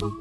Here's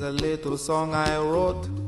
a little song I wrote.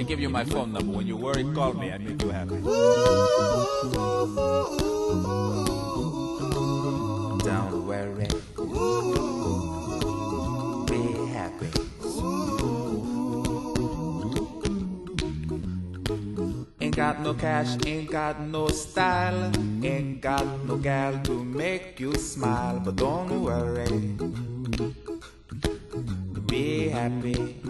I give you my phone number. When you worry, call me. I make you happy. Don't worry. Be happy. Ain't got no cash, ain't got no style, ain't got no gal to make you smile, but don't worry. Be happy.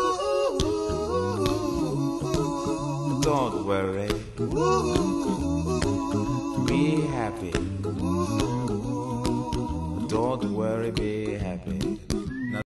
Don't worry. Be happy. Don't worry, be happy.